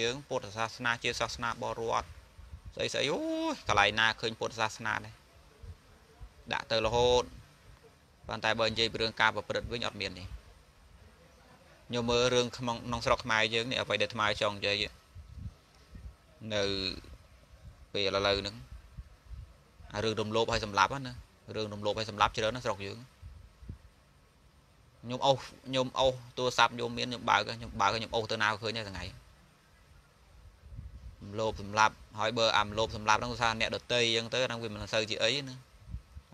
យើងពុទ្ធសាសនាជាសាសនាបរិវត្តស្អីស្អីអូយកន្លែងណាឃើញពុទ្ធសាសនាដែរដាក់ទៅរហូតប៉ុន្តែបើនិយាយពីរឿងការប្រព្រឹត្តវិញអត់មានទេខ្ញុំមើលរឿងក្នុងក្នុងស្រុកខ្មែរយើងនេះអ្វីដែលខ្មែរចង់និយាយនៅពេលឥឡូវហ្នឹងអារឿងរំលោភឲ្យសម្លាប់ណារឿងរំលោភឲ្យសម្លាប់ច្រើនណាស្រុកយើងខ្ញុំអោសខ្ញុំអោសទូរស័ព្ទខ្ញុំមានខ្ញុំបើកខ្ញុំបើកខ្ញុំអោសទៅណាឃើញហ្នឹងថ្ងៃរំ លោភសម្លាប់ហើយបើអារំលោភសម្លាប់ហ្នឹងគឺថាអ្នកដតីអញ្ចឹងទៅហ្នឹងវាមិនសូវជាអីណា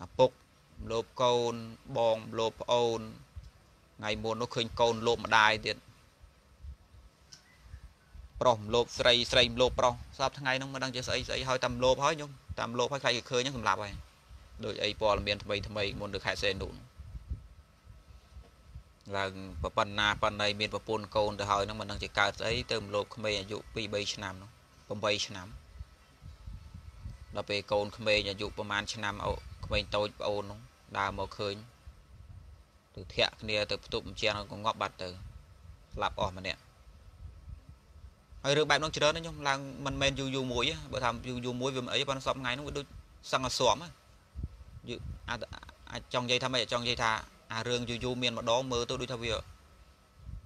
អាពុករំលោភកូនបងរំលោភប្អូនថ្ងៃមុននោះឃើញកូនលោភម្ដាយទៀតប្រុសរំលោភស្រីស្រីរំលោភប្រុសសពថ្ងៃហ្នឹងមិនដឹងជាស្អីស្អីហើយតាមលោភហើយខ្ញុំតាមលោភហើយខ្លាចគេឃើញហ្នឹងសម្លាប់ហើយដោយអីព័ត៌មានថ្មីថ្មីមុននៅខេត្តសេនុនឡើងប៉ុណ្ណាប៉ុណ្ណីមានប្រពន្ធកូនទៅហើយហ្នឹងមិនដឹងជាកើតស្អីទៅមលោភក្មេងអាយុ2 3ឆ្នាំនោះ 8ឆ្នាំដល់ពេលកូនក្មេងអាយុប្រហែលឆ្នាំអូក្មេងតូចប្អូននោះដើរមកឃើញទៅធាក់គ្នាទៅផ្ទប់បញ្ជាក៏ងាប់បាត់ទៅស្លាប់អស់ម្នាក់ហើយរឿងបែបនោះច្រើនណាស់ខ្ញុំឡើងមិនមែនយូរយូរមួយបើថាយូរយូរមួយវាមិនអីប៉ុន្តែសពថ្ងៃនោះវាដូចសឹងអស្មយឺអាចចង់និយាយថាម៉េចចង់និយាយថាអារឿងយូរយូរមានម្ដងមើលទៅដូចថាវា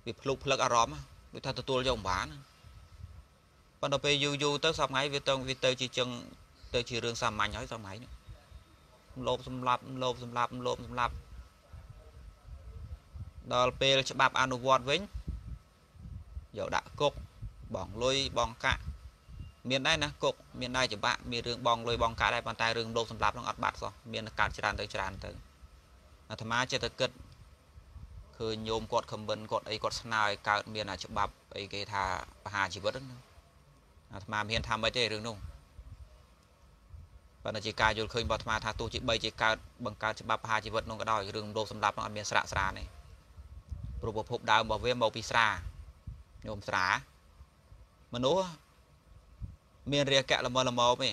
វាភ្លុកភ្លឹកអារម្មណ៍ដូចថាទទួលយកមិនបាន ប៉ុន្តែពេលយូរយូរទៅសពថ្ងៃវាទៅវាទៅជាចឹងទៅជារឿងសាមញ្ញហើយសពថ្ងៃនេះលោបសម្លាប់លោបសម្លាប់លោបសម្លាប់ដល់ពេលច្បាប់អនុវត្តវិញយកដាក់គុកបងលុយបងកាក់មានដែរណាគុកមានដែរច្បាក់មានរឿងបងលុយបងកាក់ដែរប៉ុន្តែរឿងលោបសម្លាប់នឹងអត់បាត់សោះមានការច្រើនទៅច្រើនទៅអាត្មាចិត្តគិតឃើញញោមគាត់ខមមិនគាត់អីគាត់ស្នើឲ្យកើតមានអាច្បាប់អីគេថាបហាជីវិតហ្នឹង អាត្មាមានថាមិនទេរឿងនោះប៉ុន្តែជាការយល់ឃើញរបស់អាត្មាថាទោះជាបីជាកើតបង្កើតច្បាប់បហាជីវិតនោះក៏ដោយរឿងលោបសម្លាប់នោះអត់មានស្រាក់ស្រាទេព្រោះប្រភពដើមរបស់វាមកពីស្រាញោមស្រាមនុស្សមានរាគៈល្មមល្មមទេ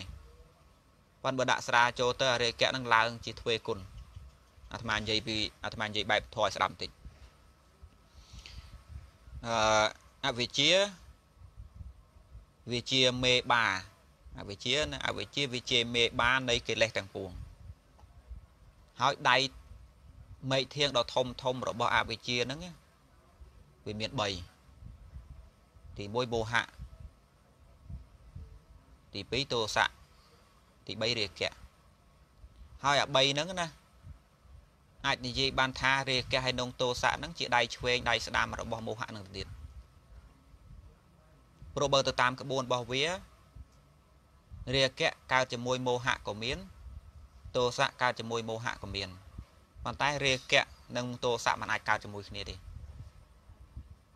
ប៉ុន្តែបើដាក់ស្រាចូលទៅរាគៈនឹងឡើងជាទ្វេគុណអាត្មានិយាយពីអាត្មានិយាយបែបធម៌ស្ដាប់បន្តិចអឺអវិជ្ជា វិជាមេបាអវិជ្ជាណាអវិជ្ជាវិជាមេបានៃកិលេសទាំងពួងហើយដៃមេឃធៀងដ៏ធំធំរបស់អវិជ្ជាហ្នឹងវាមាន3ទី1មោហៈទី2ទោសៈទី3រាគៈហើយអា3ហ្នឹងណាអាចនិយាយបានថារាគៈហើយនងទោសៈហ្នឹងជាដៃឆ្វេងដៃស្ដាំរបស់មោហៈនឹងទៀត ព្រោះបើទៅតាមក្បួនរបស់វារាគៈកើតជាមួយមោហៈក៏មានទោសៈកើតជាមួយមោហៈក៏មានប៉ុន្តែរាគៈនិងទោសៈមិនអាចកើតជាមួយគ្នាទេ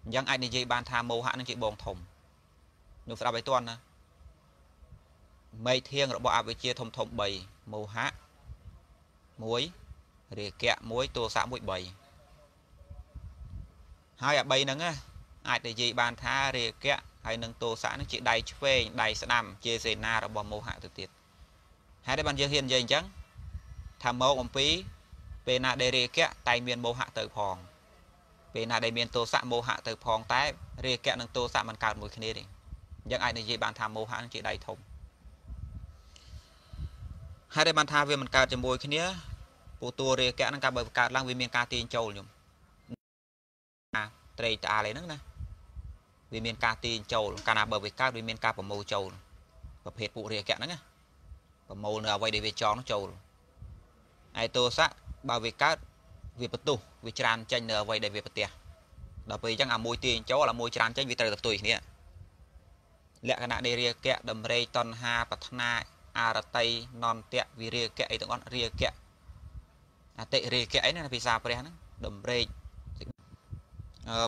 អញ្ចឹងអាចនិយាយបានថាមោហៈនឹងជាបងធំនោះស្ដាប់ឲ្យតន់ណាមេធៀងរបស់អវិជ្ជាធំធំ3មោហៈ1រាគៈ1ទោសៈ1 3ហើយអា3ហ្នឹងអាចនិយាយបានថារាគៈ ហើយនឹងទោសៈនឹងជាដៃឆ្វេងដៃស្ដាំជាសេនារបស់មោហៈទៅទៀតហេតុតែបានយើងហ៊ាននិយាយអញ្ចឹងថាមកអំពីពេលណាដែលរាគៈតែមានមោហៈទៅផងពេលណាដែលមានទោសៈមោហៈទៅផងតែរាគៈនិងទោសៈមិនកើតមួយគ្នាទេអញ្ចឹងអាចនិយាយបានថាមោហៈនឹងជាដៃធំហើយដែលបានថាវាមិនកើតជាមួយគ្នាពូតួរាគៈហ្នឹងការបើកើតឡើងវាមានការទាញចូលខ្ញុំត្រីតាអីហ្នឹងណា វាមានការទាញចូលកាលណាបើវាកើតវាមានការប្រមូលចូលប្រភេទពួករាគៈហ្នឹងណាប្រមូលនៅអ្វីដែលវាចងចូលឯទោសៈបើវាកើតវាបន្ទុះវាច្រានចេញនៅអ្វីដែលវាប្រទះដល់ពេលអញ្ចឹងអាមួយទាញចូលអាមួយច្រានចេញវាត្រូវទៅផ្ទុយគ្នាលក្ខណៈនៃរាគៈដំរេកតណ្ហាប្រាថ្នាអរតីនន្តៈវិរាគៈអីទាំងអស់រាគៈអតិរេកៈអីណាភាសាព្រះហ្នឹងដំរេកអឺ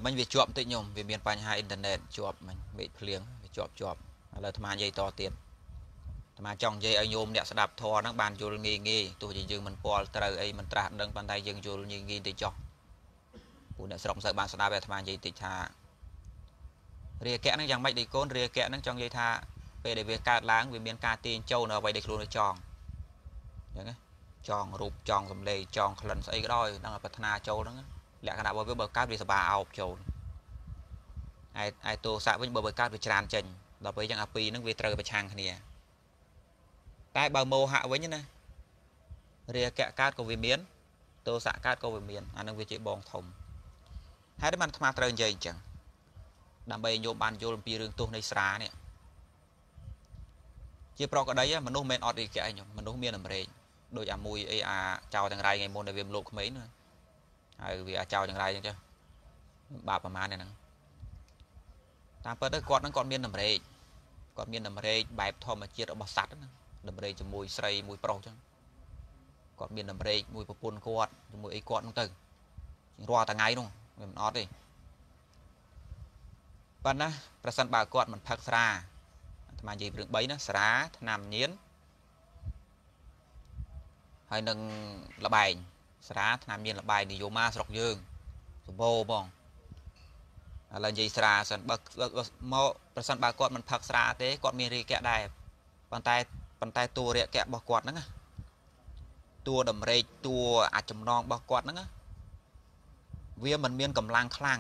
មិញវាជាប់បន្តិចញោមវាមានបញ្ហាអ៊ីនធឺណិតជាប់មិញមេឃភ្លៀងវាជាប់ជាប់ឥឡូវអាត្មានិយាយតទៀតអាត្មាចង់និយាយឲ្យញោមអ្នកស្ដាប់ធម៌ហ្នឹងបានយល់ងាយងាយទោះជាយើងមិនពាល់ត្រូវអីមិនត្រាស់ដឹងប៉ុន្តែយើងយល់ងាយងាយទៅចោះពួកអ្នកស្រុកមិនសូវបានស្ដាប់អាត្មានិយាយតិចថារាគៈហ្នឹងយ៉ាងម៉េចដីកូនរាគៈហ្នឹងចង់និយាយថាពេលដែលវាកើតឡើងវាមានការទាញចូលនៅអ្វីដែលខ្លួនវាចង់អញ្ចឹងណាចងរូបចងសំឡេងចងក្លិនស្អីក៏ដោយនឹងប្រាថ្នាចូលហ្នឹង លក្ខណៈរបស់វាបើកើតវាសបាអោបចូលឯឯទោសៈវិញបើបើកើតវាច្រើនចេញដល់ពេលអញ្ចឹងអាពីរហ្នឹងវាត្រូវប្រឆាំងគ្នាតែបើមោហៈវិញណារាគៈកើតក៏វាមានទោសៈកើតក៏វាមានអានឹងវាជាបងធំហើយបានអាត្មាត្រូវនិយាយអញ្ចឹងដើម្បីញោមបានយល់អំពីរឿងទោសនៃស្រានេះជាប្រកក្តីមនុស្សមិនអត់រាគៈឯងញោមមនុស្សមានអំរែកដូចអាមួយអីអាចោចទាំងរៃថ្ងៃមុនដែលវាមលោកក្មេងណា ហើយវាអាចោចទាំងរៃអញ្ចឹងបាបប្រមាណហ្នឹងតាមពិតទៅគាត់ហ្នឹងគាត់មានតម្រេកគាត់មានតម្រេកបែបធម្មជាតិរបស់សត្វហ្នឹងតម្រេកជាមួយស្រីមួយប្រុសអញ្ចឹងគាត់មានតម្រេកមួយប្រពន្ធគាត់ជាមួយអីគាត់ហ្នឹងទៅរាល់ថ្ងៃហ្នឹងវាមិនអត់ទេប៉ុន្តែប្រសិនបើគាត់មិនផឹកស្រាអាត្មានិយាយរឿង3ណាស្រាថ្នាំញៀនហើយនឹងលបែង ស្រាថ្នាំញៀនលបែងនិយមមកស្រុកយើងសម្បូរបងឥឡូវនិយាយស្រាសិនបើមកប្រសិនបើគាត់មិនផឹកស្រាទេគាត់មានរាគៈដែរប៉ុន្តែប៉ុន្តែតួរាគៈរបស់គាត់ហ្នឹងតួតម្រេកតួអាចចំណងរបស់គាត់ហ្នឹងវាមិនមានកម្លាំងខ្លាំង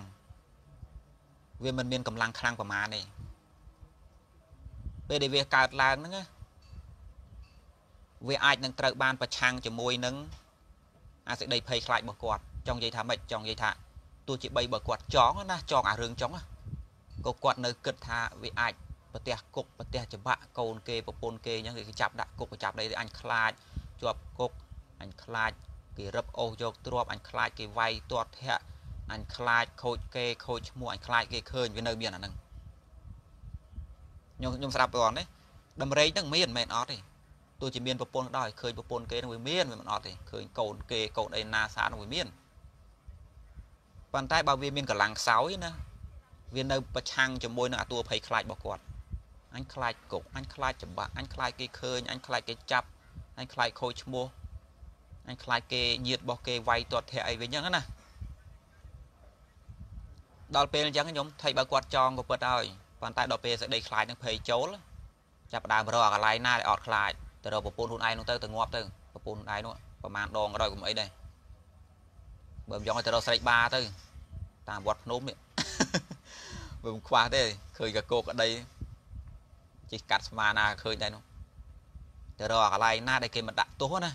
វាមិនមានកម្លាំងខ្លាំងប្រមាណទេពេលដែលវាកើតឡើងហ្នឹងវាអាចនឹងត្រូវបានប្រឆាំងជាមួយនឹង អាសេចក្តីភ័យខ្លាចរបស់គាត់ចង់និយាយថាម៉េចចង់និយាយថាទោះជាបីបើគាត់ចង់ណាចង់អារឿងចង់ក៏គាត់នៅគិតថាវាអាចប្រទះគុកប្រទះច្បាក់កូនគេប្រពន្ធគេអញ្ចឹងគេចាប់ដាក់គុកចាប់ដីអញខ្លាចជាប់គុកអញខ្លាចគេរឹបអូសយកទ្រព្យអញខ្លាចគេវាយទាត់ធាក់អញខ្លាចខូចគេខូចឈ្មោះអញខ្លាចគេឃើញវានៅមានអាហ្នឹងខ្ញុំខ្ញុំស្ដាប់គាត់ទេតម្រេកហ្នឹងមានមិនមែនអត់ទេ ទោះជាមានប្រពន្ធក៏ដោយឃើញប្រពន្ធគេនឹងវាមានវាមិនអត់ទេឃើញកូនគេកូនអីណាសានឹងវាមានប៉ុន្តែបើវាមានកម្លាំងខ្សោយណាវានៅប្រឆាំងជាមួយនឹងអាតួភ័យខ្លាចរបស់គាត់អញខ្លាចគុកអញខ្លាចច្បាក់អញខ្លាចគេឃើញអញខ្លាចគេចាប់អញខ្លាចខូចឈ្មោះអញខ្លាចគេញាតរបស់គេវាយទាត់ធាក់អីវិញអញ្ចឹងណាដល់ពេលអញ្ចឹងខ្ញុំថៃបើគាត់ចងក៏ពិតហើយប៉ុន្តែដល់ពេលសេចក្តីខ្លាចនឹងភ័យចូលចាប់ដើមរកកន្លែងណាដែលអត់ខ្លាច ទៅរកប្រពន្ធខ្លួនឯងនោះទៅទៅងាប់ទៅប្រពន្ធខ្លួនឯងនោះប្រហែលដងក៏ដោយកុំអីដែរបើមិនចង់ឲ្យទៅរកស្រេចបាទៅ តាមវត្តភ្នំនេះបើមិនខ្វះទេឃើញកកោកក្តីជិះកាត់ស្មាណាឃើញដែរនោះទៅរកកន្លែងណាដែលគេមិនដាក់ទោសណា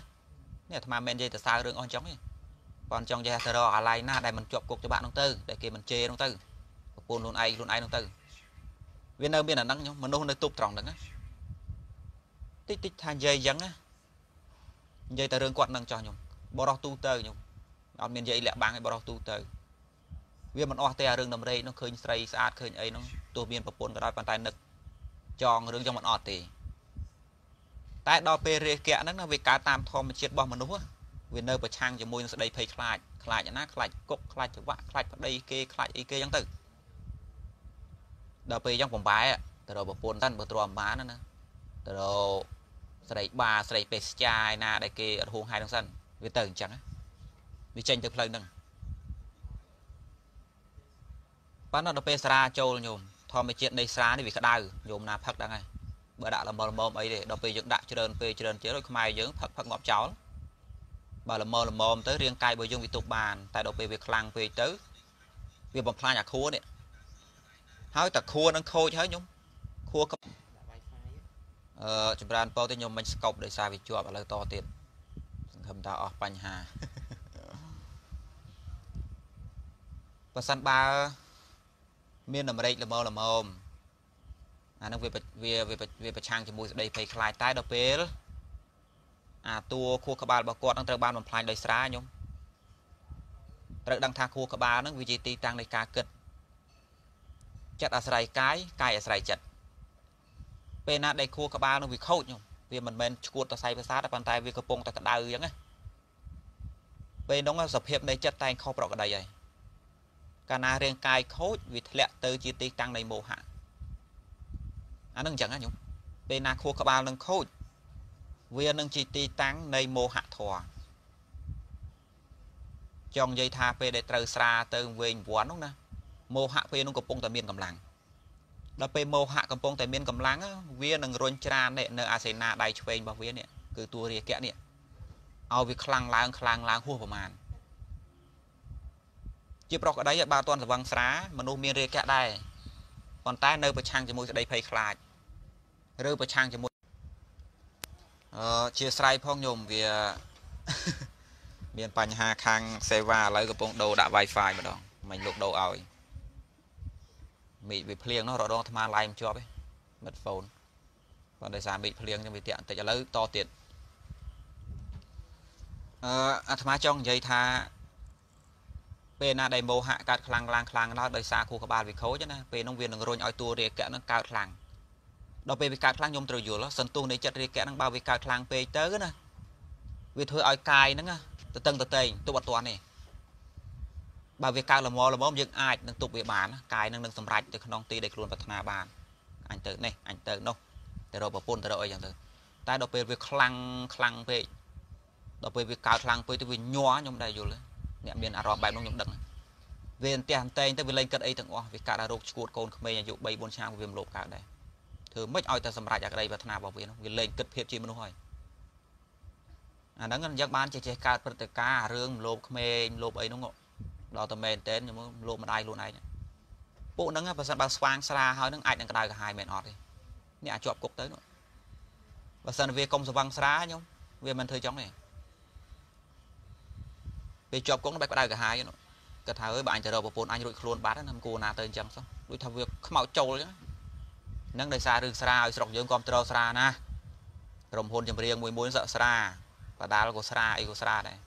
នេះអាត្មាមិននិយាយទៅសើរឿងអស់ចឹងទេប៉ុនចង់និយាយទៅរកកន្លែងណាដែលមិនជាប់គុកច្បាប់នោះទៅដែលគេមិនជេរនោះទៅប្រពន្ធខ្លួនឯងខ្លួនឯងនោះទៅវានៅមានអាហ្នឹងមនុស្សនៅទប់ត្រង់ហ្នឹងណា តិចតិចថានិយាយអញ្ចឹងណានិយាយតែរឿងគាត់នឹងចោះខ្ញុំបរោះទូទៅខ្ញុំអត់មាននិយាយលាក់បាំងឲ្យបរោះទូទៅវាមិនអស់ទេអារឿងដំរេកនោះឃើញស្រីស្អាតឃើញអីនោះទោះមានប្រពន្ធក៏ដោយប៉ុន្តែនឹកចងរឿងចឹងមិនអត់ទេតែដល់ពេលរាគៈហ្នឹងណាវាកើតតាមធម្មជាតិរបស់មនុស្សវានៅប្រឆាំងជាមួយនឹងស្ដីភ័យខ្លាចខ្លាចណាខ្លាចគុកខ្លាចច្រវាក់ខ្លាចប្តីគេខ្លាចអីគេចឹងទៅដល់ពេលចឹងបំបែទៅរកប្រពន្ធតាបើទ្រាំបានណាទៅរក ស្រីបាស្រីពេស្ចាយណាដែលគេរហួងហែនឹងសិនវាទៅអញ្ចឹងវាចេញទៅផ្លូវហ្នឹងប៉ុន្តែដល់ពេលស្រាចូលញោមធម្មជាតិនៃស្រានេះវាក្តៅញោមណាផឹកដឹងហើយបើដាក់ល្មមល្មមអីទេដល់ពេលយើងដាក់ច្រើនពេលច្រើនជើដូចខ្មែរយើងផឹកផឹកងាប់ចោលបើល្មមល្មមទៅរាងកាយរបស់យើងវាទប់បានតែដល់ពេលវាខ្លាំងពេកទៅវាបំផ្លាញអាខួរនេះហើយតែខួរនឹងខូចហើយញោមខួរ អឺចម្រើនពោទៅខ្ញុំមិនស្កប់ដោយសារវាជាប់ឥឡូវតទៀតសង្ឃឹមថាអស់បញ្ហាបើសិនបើមានតម្រេកល្មមល្មមអានឹងវាវាវាប្រឆាំងជាមួយស្ដីភ័យខ្លាចតែដល់ពេលអាតួខួរក្បាលរបស់គាត់នឹងត្រូវបានបំផ្លាញដោយស្រាខ្ញុំត្រូវដឹងថាខួរក្បាលនឹងវាជាទីតាំងនៃការគិតចិត្តអាស្រ័យកាយកាយអាស្រ័យចិត្ត ពេលណាដែលខួរក្បាលនឹងវាខូចខ្ញុំវាមិនមែនឈួតតសៃប្រសាទតែប៉ុន្តែវាកំពុងតែក្តៅអញ្ចឹងណាពេលនោះសភាពនៃចិត្តតែងខុសប្រក្រតីហើយកាលណារាងកាយខូចវាធ្លាក់ទៅជាទីតាំងនៃមោហៈអានឹងអញ្ចឹងណាខ្ញុំពេលណាខួរក្បាលនឹងខូចវានឹងជាទីតាំងនៃមោហៈធម៌ចង់និយាយថាពេលដែលត្រូវស្រាទៅវែងវ័ននោះណាមោហៈពេលនោះកំពុងតែមានកម្លាំង ដល់ពេលមោហៈកំពុងតែមានកម្លាំងវានឹងរុញច្រាននៅអាសេនាដៃឆ្វេងរបស់វានេះគឺតួរាគៈនេះឲ្យវាខ្លាំងឡើងខ្លាំងឡើងហួសប្រមាណជាប្រុសក្តីបើអត់ទាន់ស្វឹងស្រាមនុស្សមានរាគៈដែរប៉ុន្តែនៅប្រឆាំងជាមួយក្តីភ័យខ្លាចឬប្រឆាំងជាមួយអឺជាស្រ័យផងញោមវាមានបញ្ហាខាងសេវាឥឡូវកំពុងដូរដាក់ Wi-Fi ម្ដងមិនលោកដូរឲ្យ មីវាភ្លៀងនោះរដងអាត្មាឡាយមិនជាប់ទេមិត្តហ្វូនប៉ុន្តែដោយសារមីភ្លៀងខ្ញុំវាតាក់បន្តិចឥឡូវតទៀតអឺអាត្មាចង់និយាយថាពេលណាដែលមោហៈកើតខ្លាំងឡើងខ្លាំងឡើងដោយសារខួរក្បាលវាខូចណាពេលនោះវានឹងរុញឲ្យតួរាគៈនឹងកើតខ្លាំងដល់ពេលវាកើតខ្លាំងខ្ញុំត្រូវយល់សន្ទុះនៃចិត្តរាគៈនឹងបើវាកើតខ្លាំងពេកទៅណាវាធ្វើឲ្យកាយហ្នឹងទៅតឹងតតែងទប់អត់ទាន់ទេ បើវាកើតល្មមល្មមយើងអាចនឹងទប់វាបានកាយនឹងនឹងសម្រេចទៅក្នុងទីដែលខ្លួនប្រាថ្នាបានអញទៅនេះអញទៅនោះទៅរកប្រពន្ធទៅរកអីចឹងទៅតែដល់ពេលវាខ្លាំងខ្លាំងពេកដល់ពេលវាកើតខ្លាំងពេកទៅវាញ័រខ្ញុំដែរយល់អ្នកមានអារម្មណ៍បែបនោះខ្ញុំដឹងវាអន្ទះអន្តែងទៅវាលែងគិតអីទាំងអស់វាកើតអារោគឈួតកូនក្មេងអាយុ3 4ឆ្នាំវាមិនលោភកើតដែរធ្វើមិនឲ្យតែសម្រេចអាក្តីប្រាថ្នារបស់វានោះវាលែងគិតភាពជាមនុស្សហើយអាហ្នឹងយើងបានចេះចេះកើតព្រឹត្តិការណ៍រឿងលោភក្មេងលោភអីនោះ ដល់តែមែនតែនខ្ញុំលោភម្ដាយខ្លួនឯងពួកហ្នឹងបើសិនបើស្វាងស្រាហើយហ្នឹងអាចនឹងក្តៅក្រហាយមែនអត់ទេនេះអាចជាប់គុកទៅនោះបើសិនវាកុំស្វាងស្រាខ្ញុំវាមិនធ្វើចង់ទេពេលជាប់គុកបែបក្តៅក្រហាយនោះគាត់ថាអើយបើអញទៅរកប្រពន្ធអញរួចខ្លួនបាត់ណាមិនគួរណាទៅអញ្ចឹងសោះដូចថាវាខ្មោចចូលអញ្ចឹងហ្នឹងដោយសាររឿងស្រាឲ្យស្រុកយើងគ្រប់ត្រស្រាណាក្រុមហ៊ុនចម្រៀងមួយមួយសក់ស្រាបដាលក៏ស្រាអីក៏ស្រាដែរ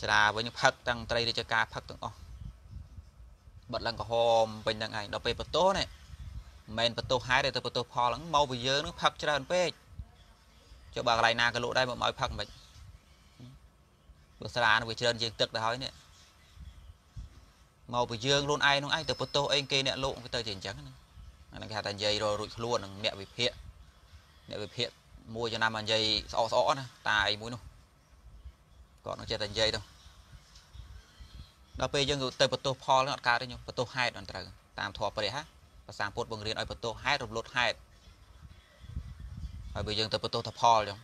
ស្រាវិញផឹកទាំងត្រីរាជការផឹកទាំងអស់បិទឡើងក្រហមពេញហ្នឹងឯងដល់ពេលបន្ទោសនេះមិនមែនបន្ទោសហេតុទេទៅបន្ទោសផលហ្នឹងមកពីយើងនឹងផឹកច្រើនពេកចុះបើកន្លែងណាក៏លក់ដែរមកឲ្យផឹកមិនបើស្រានឹងវាច្រើនជាងទឹកទៅហើយនេះមកពីយើងខ្លួនឯងនោះឯងទៅបន្ទោសអីគេអ្នកលោកទៅជាអញ្ចឹងណាអាហ្នឹងគេហៅថានិយាយររួចខ្លួននឹងអ្នកវិភាគអ្នកវិភាគមួយចំណាំនិយាយស្អកស្អកណាតាអីមួយនោះ គាត់នឹងចេះតែនិយាយទៅដល់ពេលយើងទៅបន្ទោសផលអត់កើតទេខ្ញុំបន្ទោសហេតុអត់ត្រូវតាមធម៌ព្រះហ่าភាសាពុទ្ធបង្រៀនឲ្យបន្ទោសហេតុរំលត់ហេតុហើយបើយើងទៅបន្ទោសថាផលចឹង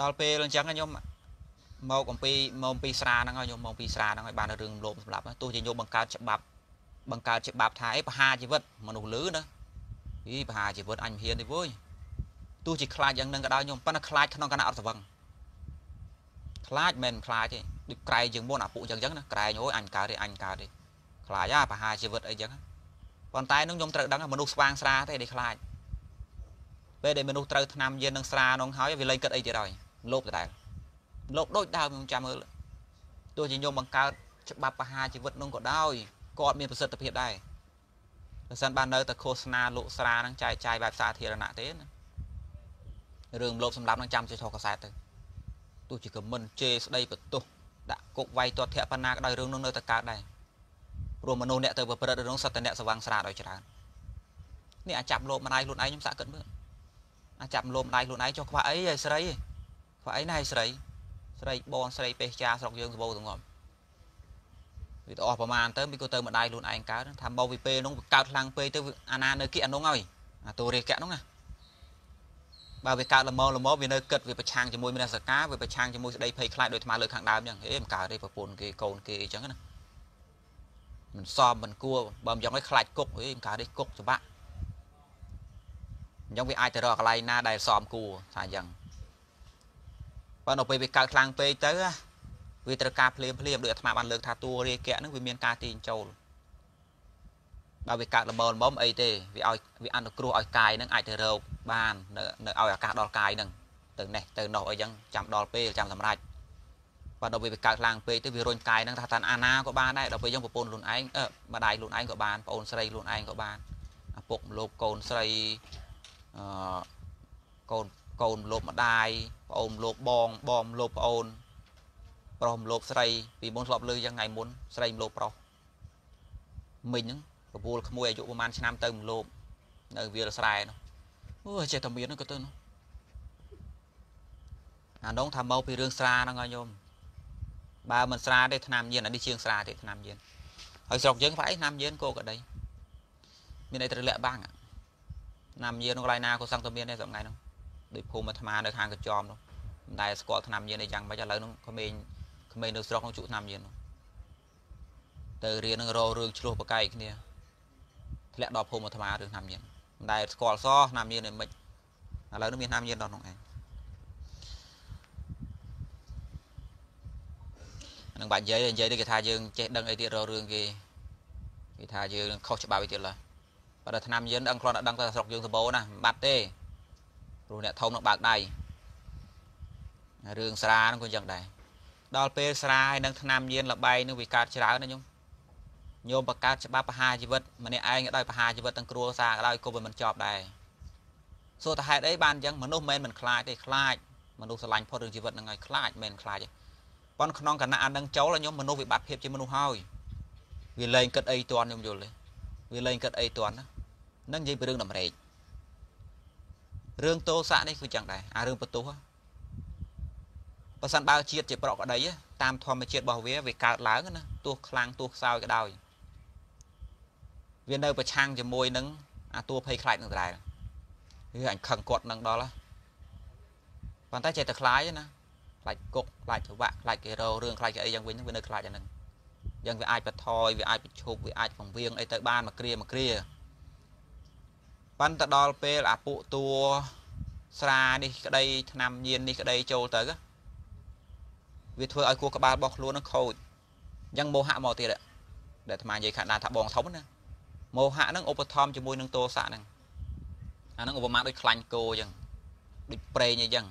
ដល់ពេលអញ្ចឹងខ្ញុំមកអំពីមកអំពីស្រាហ្នឹងហើយខ្ញុំមកអំពីស្រាហ្នឹងហើយបានរឿងលោភសម្រាប់ទោះជាខ្ញុំបង្កើតច្បាប់បង្កើតច្បាប់ថាអីបហាជីវិតមនុស្សលឺណាអីបហាជីវិតអញមិនហ៊ានទេវើយ ទោះជាខ្លាចយ៉ាងនឹងក៏ដោយខ្ញុំប៉ុន្តែខ្លាចក្នុងគណៈអត់ស្វឹងខ្លាចមិនខ្លាចទេដូចក្រែងជាងមុនអាពួកចឹងចឹងណាក្រែងអូយអញកើតទេអញកើតទេខ្លាចអាបហាជីវិតអីចឹងប៉ុន្តែនឹងខ្ញុំត្រូវដឹងមនុស្សស្វាងស្រាទេដែលខ្លាចពេលដែលមនុស្សត្រូវឆ្នាំយាននឹងស្រានងហើយវាលែងគិតអីទៀតហើយលោភដដែលលោកដូចដើមខ្ញុំចាំមើលទោះជាខ្ញុំបង្កើតច្បាប់បហាជីវិតនោះក៏ដោយគាត់មានប្រសិទ្ធភាពដែរបើសិនបាននៅតែឃោសនាលោកស្រានឹងចែកចាយបែបសាធារណៈទេណា រឿងលោភសម្រាប់នឹងចាំចេះថតកសែតទៅទោះជាខមមិនជេរស្ដីបន្ទោសដាក់គុកវាយទាត់ធាក់ប៉ុណ្ណាក៏ដោយរឿងនោះនៅតែកើតដែរព្រោះមនុស្សអ្នកទៅប្រព្រឹត្តរឿងសត្វតែអ្នកស្វាងស្រាដោយច្រើននេះអាចចាប់លោកម្ដាយខ្លួនឯងខ្ញុំសាក់គិតមើលអាចចាប់លោកម្ដាយខ្លួនឯងចុះខ្វះអីហើយស្រីខ្វះអីណាហើយស្រីស្រីបងស្រីពេះចាស្រុកយើងសបោទាំងងំវាទៅអស់ប្រមាណទៅវាក៏ទៅម្ដាយខ្លួនឯងកើតថាមកពីពេលនោះវាកើតខ្លាំងពេកទៅអាណានៅគិអានោះហើយអាតូរេកៈនោះណា បើវាកើតល្មមល្មមវានៅគិតវាប្រឆាំងជាមួយមនសការវាប្រឆាំងជាមួយស្ដីភ័យខ្លាចដោយអាត្មាលើខាងដើមអញ្ចឹងហេមិនកើតទេប្រពន្ធគេកូនគេអញ្ចឹងណាមិនសមមិនគួរបើមិនយ៉ាងឲ្យខ្លាចគុកហេមិនកើតទេគុកច្បាក់អញ្ចឹងវាអាចទៅរកកន្លែងណាដែលសមគួរថាអញ្ចឹងបើនៅពេលវាកើតខ្លាំងពេកទៅវាត្រូវការភ្លាមភ្លាមដោយអាត្មាបានលើកថាតួរាគៈហ្នឹងវាមានការទាញចូល បើវាកើតល្មមល្មមអីទេវាឲ្យវាអនុគ្រោះឲ្យកាយហ្នឹងអាចទៅរកបាននៅនៅឲ្យឱកាសដល់កាយហ្នឹងទៅនេះទៅនោះអីចឹងចាំដល់ពេលចាំសម្រេចបើដល់ពេលវាកើតខ្លាំងពេកទៅវារុញកាយហ្នឹងថាតាអាណាក៏បានដែរដល់ពេលយើងប្រពន្ធខ្លួនឯងអឺម្ដាយខ្លួនឯងក៏បានប្អូនស្រីខ្លួនឯងក៏បានឪពុកលោកកូនស្រីអឺកូនកូនលោកម្ដាយប្អូនលោកបងបងលោកប្អូនប្រុសលោកស្រីពីមុនធ្លាប់លើយ៉ាងថ្ងៃមុនស្រីលោកប្រុសមិញហ្នឹង កពូលក្មួយអាយុប្រហែលឆ្នាំទៅមលោបនៅវាលស្រែនោះអូចេះតែមានហ្នឹងក៏ទៅនោះអានងថាមកពីរឿងស្រាហ្នឹងឲ្យញោមបើមិនស្រាទេឆ្នាំញៀនអានេះជាងស្រាទេឆ្នាំញៀនហើយស្រុកយើងផ្អែកឆ្នាំញៀនគោក្តីមានអីត្រូវលាក់បាំងឆ្នាំញៀននោះកន្លែងណាក៏សឹងតែមានដែរសម្ងាយនោះដូចភូមិអាត្មានៅខាងកញ្ចោមនោះមិនដែលស្គាល់ឆ្នាំញៀនអីយ៉ាងម៉េចឥឡូវនោះក្មេងក្មេងនៅស្រុកនោះជក់ឆ្នាំញៀននោះទៅរៀននឹងរករឿងឆ្លោះប្រកែកគ្នា ធ្លាក់ដល់ភូមិអាត្មារឿងឆ្នាំញៀនមិនដែលស្គាល់សោះឆ្នាំញៀននេះមិនឥឡូវនេះមានឆ្នាំញៀនដល់ក្នុងឯងនឹងបាច់និយាយនិយាយទៅគេថាយើងចេះដឹងអីទៀតរករឿងគេគេថាយើងខុសច្បាប់អីទៀតឡើយបើដល់ឆ្នាំញៀនដឹងគ្រាន់តែដឹងតែស្រុកយើងសម្បូរណាមិនបាត់ទេព្រោះអ្នកធំនឹងបើកដៃរឿងស្រាហ្នឹងក៏យ៉ាងដែរដល់ពេលស្រាហើយនឹងឆ្នាំញៀនលបែងនឹងវាកើតច្រើនណាញោម ញោមបង្កើតច្បាប់បហាជីវិតម្នាក់ឯងដោយបហាជីវិតទាំងគ្រួសារក៏ដោយក៏វាមិនចប់ដែរសួរតហេតុអីបានអញ្ចឹងមនុស្សមិនមិនខ្លាចទេខ្លាចមនុស្សស្រឡាញ់ផុតរឿងជីវិតហ្នឹងហើយខ្លាចមិនខ្លាចទេប៉ុន្តែក្នុងគណៈអានឹងចូលញោមមនុស្សវិបត្តិភាពជាមនុស្សហើយវាលែងគិតអីតន់ញោមយល់ទេវាលែងគិតអីតន់ណានឹងនិយាយពីរឿងតម្រេករឿងតោសៈនេះគឺចឹងដែរអារឿងបន្ទោសបើសិនបើជាតិជាប្រកក្តីតាមធម្មជាតិរបស់វាវាកើតឡើងណាទោះខ្លាំងទោះខ្សោយក៏ដោយ វានៅប្រឆាំងជាមួយនឹងអាតួភ័យខ្លាចនឹងដដែលវាអញខឹងគាត់នឹងដល់ប៉ុន្តែចេះតែខ្លាចណាខ្លាចគុកខ្លាចច្រវាក់ខ្លាចគេរោរឿងខ្លាចគេអីយ៉ាងវិញវានៅខ្លាចអាហ្នឹងយ៉ាងវាអាចបថយវាអាចប្រឈប់វាអាចពង្រៀងអីទៅបានមកគ្រាមកគ្រាប៉ុន្តែដល់ពេលអាពួកតួស្រានេះក្តីឆ្នាំញៀននេះក្តីចូលទៅវាធ្វើឲ្យគោះក្បាលរបស់ខ្លួននឹងខូចអញ្ចឹងមោហៈមកទៀតដែលអាត្មានិយាយខាងដាថាបងធំណា មោហៈហ្នឹងឧបធម្មជាមួយនឹងទោសៈហ្នឹងអាហ្នឹងឧបមាដូចខ្លាញ់គោអញ្ចឹងដូចប្រេងអញ្ចឹង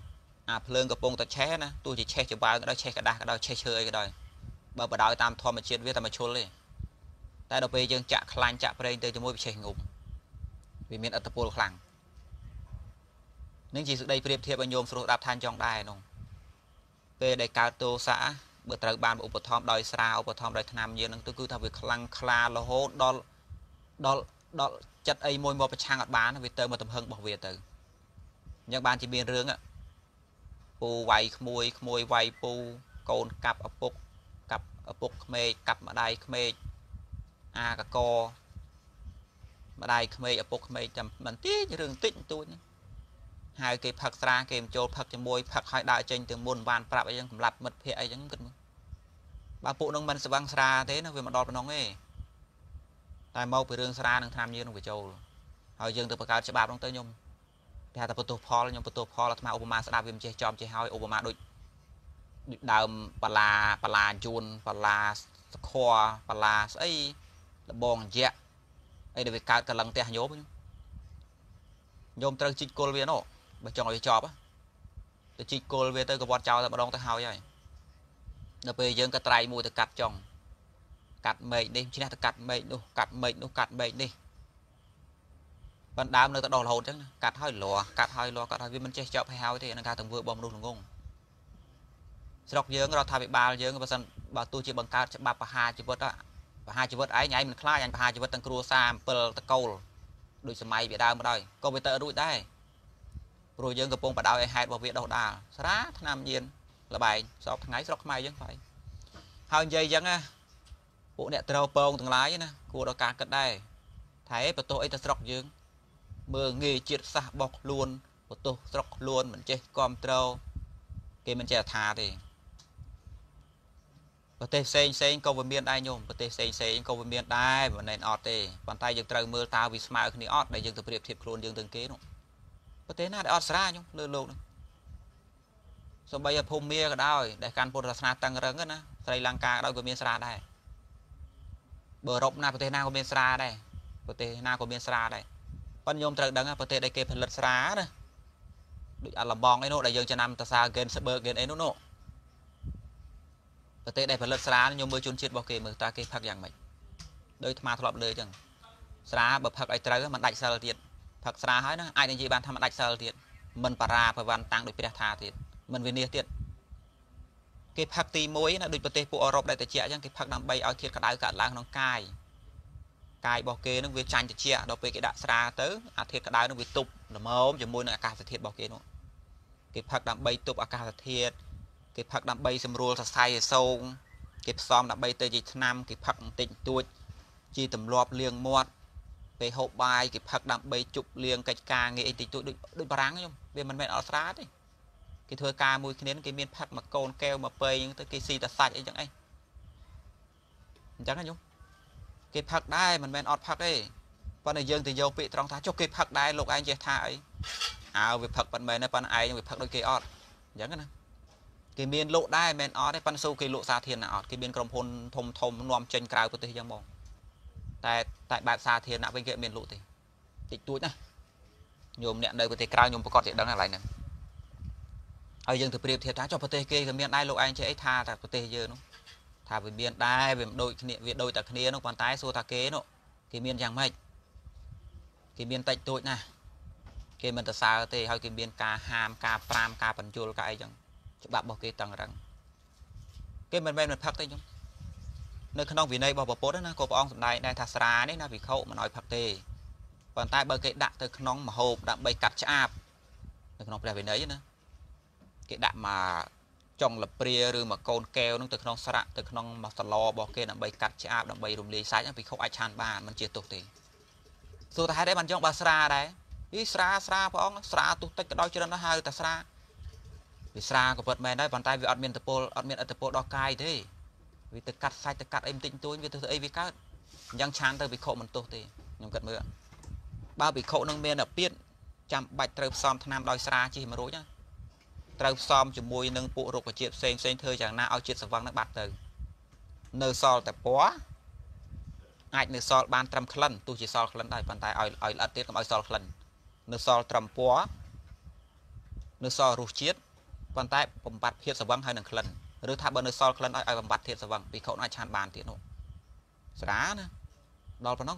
អាភ្លើងកំពុងតែឆេះណាទោះជាឆេះច្បើក៏ដោយឆេះក្តាស់ក៏ដោយឆេះឈើអីក៏ដោយបើបដៅតាមធម្មជាតិវាតែមកឈុលទេតែដល់ពេលយើងចាក់ខ្លាញ់ចាក់ប្រេងទៅជាមួយវាឆេះងុំវាមានអត្តពលខ្លាំងនឹងជាសេចក្តីប្រៀបធៀបឲ្យញោមស្រុះដាប់ឋានចង់ដែរនោះពេលដែលកើតទោសៈបើត្រូវបានឧបត្ថម្ភដោយស្រាឧបត្ថម្ភដោយឆ្នាំញៀននឹងទៅគឺថាវាខ្លាំងខ្លារហូតដល់ ដល់ដល់ចិត្តអីមួយមកប្រឆាំងអត់បានវាទៅមកទំហឹងរបស់វាទៅអញ្ចឹងបានជាមានរឿងពូវាយក្មួយក្មួយវាយពូកូនកាប់ឪពុកកាប់ឪពុកក្មេកកាប់ម្ដាយក្មេកអាកកម្ដាយក្មេកឪពុកក្មេកចាំមិនតិចរឿងតិចតួចហៅគេផឹកស្រាគេបញ្ចូលផឹកជាមួយផឹកឲ្យដើរចេញទៅមុនបានប្រាប់អីចឹងសម្រាប់មិត្តភ័ក្ដិអីចឹងគិតមើលបើពួកនឹងមិនស្វឹងស្រាទេណាវាមកដល់ប៉ុណ្ណឹងទេ តែមកពីរឿងស្រានឹងឆ្នាំយើងនឹងបញ្ចូលហើយយើងទៅបង្កើតច្បាប់ហ្នឹងទៅខ្ញុំគេហៅថាបន្ទោសផលខ្ញុំបន្ទោសផលអាត្មាឧបមាស្ដាប់វាមិនចេះចំចេះហើយឧបមាដូចដូចដើមបលាបលាយួនបលាសខបលាស្អីលបងយៈអីដែលវាកើតកលឹងផ្ទះញោមញោមត្រូវជីកគល់វានោះបើចង់ឲ្យវាចប់ទៅជីកគល់វាទៅក៏វត្តចោលតែម្ដងទៅហើយហើយដល់ពេលយើងក៏ត្រៃមួយទៅកាត់ចុង កាត់មែកនេះឈ្នះទៅកាត់មែកនោះកាត់មែកនោះកាត់មែកនេះបណ្ដើមនៅទៅដោះរហូតចឹងកាត់ហើយលัวកាត់ហើយលัวកាត់ហើយវាមិនចេះចប់ហើយហើយទេនឹងការទង្វើរបស់មនុស្សល្ងងស្រុកយើងរដ្ឋាភិបាលយើងបើសិនបើទោះជាបង្កើតច្បាប់បហាជីវិតបហាជីវិតឯងឯងមិនខ្លាចអញបហាជីវិតទាំងគ្រួសារ7តកូលដូចសម័យវាដើមមកដល់ក៏វាទៅរួចដែរព្រោះយើងកំពុងបដ ாய் ឲ្យហេតុរបស់វាដោះដាលស្រាឆ្នាំញៀនលបែងសពថ្ងៃស្រុកខ្មែរយើងបាយហើយនិយាយអញ្ចឹងណា ពួកអ្នកត្រូវពងទាំងឡាយណាគួរដល់ការគិតដែរថែបន្ទោសអីទៅស្រុកយើង មើលងាយជាតិសាសរបស់ខ្លួនបន្ទោសស្រុកខ្លួនមិនចេះគ្រប់ត្រូវគេមិនចេះថាទេប្រទេសផ្សេងផ្សេងក៏វាមានដែរញោមប្រទេសផ្សេងផ្សេងក៏វាមានដែរមិនមែនអត់ទេប៉ុន្តែយើងត្រូវមើលតើវាស្មើគ្នាអត់ដែលយើងទៅប្រៀបធៀបខ្លួនយើងទៅគេនោះប្រទេសណាដែលអត់ស្រាញោមលើលោកនោះសូម្បីភូមិមាក៏ដោយដែលកាន់ពុទ្ធសាសនាតឹងរឹងណាស្រីលង្កាក៏ដោយក៏មានស្រាដែរ បើអឺរ៉ុបណាប្រទេសណាក៏មានស្រាដែរប្រទេសណាក៏មានស្រាដែរប៉ុន្តែញោមត្រូវដឹងប្រទេសដែលគេផលិតស្រាណាដូចអាឡបងអីនោះដែលយើងចំណាំតសាហ្គេនស្បឺហ្គេនអីនោះនោះប្រទេសដែលផលិតស្រាខ្ញុំមើលជនជាតិរបស់គេមើលតើគេផឹកយ៉ាងម៉េចដោយអាត្មាធ្លាប់លើអញ្ចឹងស្រាបើផឹកឲ្យត្រូវมันដាច់សិលទៀតផឹកស្រាហើយណាអាចនិយាយបានថាมันដាច់សិលទៀតមិនបារាប្រវ័នតាំងដោយព្រះថាទៀតមិនវិនិច្ឆ័យទៀត គេផឹកទី1ណាដូចប្រទេសពួកអឺរ៉ុបដែលតិចអញ្ចឹងគេផឹកដើម្បីឲ្យធាតុក្តៅកើតឡើងក្នុងកាយកាយរបស់គេនឹងវាចាញ់តិចដល់ពេលគេដាក់ស្រាទៅអាធាតុក្តៅនឹងវាទប់ល្មមជាមួយនឹងអាកាសធាតុរបស់គេនោះគេផឹកដើម្បីទប់អាកាសធាតុគេផឹកដើម្បីសម្រួលសរសៃឲ្យសោងគេផ្សំដើម្បីទៅជាឆ្នាំគេផឹកបន្តិចបន្តួចជាទម្លាប់លាងមាត់ពេលហូបបាយគេផឹកដើម្បីជប់លៀងកិច្ចការងារអីតិចតួចដូចដូចបារាំងខ្ញុំវាមិនមែនអត់ស្រាទេ គេធ្វើការមួយគ្នាគេមានផឹកមួយកូនកែវមួយពែងទៅគេស៊ីតែសាច់អីចឹងអីអញ្ចឹងខ្ញុំគេផឹកដែរមិនមែនអត់ផឹកទេប៉ុន្តែយើងទៅយកពាក្យត្រង់ថាចុះគេផឹកដែរលោកឯងចេះថាអីអើវាផឹកប៉ុន្តែមែនទេប៉ុន្តែឯងវាផឹកដូចគេអត់អញ្ចឹងណាគេមានលក់ដែរមិនមែនអត់ទេប៉ុន្តែស៊ូគេលក់សាធារណៈអត់គេមានក្រុមហ៊ុនធំធំនាំចេញក្រៅប្រទេសអញ្ចឹងមកតែតែបែបសាធារណៈវិញគេអត់មានលក់ទេតិចតួចណាញោមអ្នកនៅប្រទេសក្រៅញោមប្រកាសជាដឹងហើយកន្លែងហ្នឹង ហើយយើងទៅប្រៀបធៀបថាចុះប្រទេសគេក៏មានដែរលោកឯងចេះអីថាតែប្រទេសយើងនោះថាវាមានដែរវាមិនដូចគ្នាវាដូចតែគ្នានោះប៉ុន្តែសួរថាគេនោះគេមានយ៉ាងម៉េចគេមានតិចតួចណាស់គេមិនទៅសើទេហើយគេមានការហាមការប្រាមការបញ្យលការអីចឹងច្បាប់របស់គេតឹងរឹងគេមិនមែនមិនផឹកទេខ្ញុំនៅក្នុងវិន័យរបស់ព្រះពុទ្ធណាក៏ព្រះអង្គសម្ដែងដែរថាស្រានេះណាវិខុមិនឲ្យផឹកទេប៉ុន្តែបើគេដាក់ទៅក្នុងមហូបដើម្បីកាត់ឆ្អាបនៅក្នុងព្រះវិន័យណា គេដាក់មកចុងលព្រាឬមកកូនកែវនឹងទៅក្នុងស្រាក់ទៅក្នុងមកសឡរបស់គេដើម្បីកាត់ឆ្អាបដើម្បីរំលាយសាច់ពិខុអាចឆានបានមិនជាទោសទេសួរថាហេតុអីបានចង់បើស្រាដែរអីស្រាស្រាព្រះអង្គស្រាទុះតិចក៏ដោយច្រើនណាស់ហៅតែស្រាវាស្រាក៏ពិតមែនដែរប៉ុន្តែវាអត់មានតពលអត់មានអត្តពលដល់កាយទេវាទៅកាត់សាច់ទៅកាត់អីបន្តិចបន្តួចវាទៅធ្វើអីវាកើតអញ្ចឹងឆានទៅពិខុមិនទោសទេខ្ញុំគិតមើលបើពិខុនឹងមានអាពាតចាំបាច់ត្រូវផ្សំថ្នាំដោយស្រាជិះមួយរួចណា ត្រូវផ្សំជាមួយនឹងពួករុក្ខជាតិផ្សេងផ្សេងធ្វើយ៉ាងណាឲ្យជាតិសង្វឹងនឹងបាត់ទៅនៅសល់តែពណ៌អាចនៅសល់បានត្រឹមក្លិនទោះជាសល់ក្លិនដែរប៉ុន្តែឲ្យឲ្យល្អិតទៀតកុំឲ្យសល់ក្លិននៅសល់ត្រឹមពណ៌នៅសល់រសជាតិប៉ុន្តែបំបត្តិភាពសង្វឹងហើយនឹងក្លិនឬថាបើនៅសល់ក្លិនឲ្យឲ្យបំបត្តិភាពសង្វឹងពីខុសអាចឆានបានទៀតនោះស្រាណាដល់ប៉ុណ្ណឹង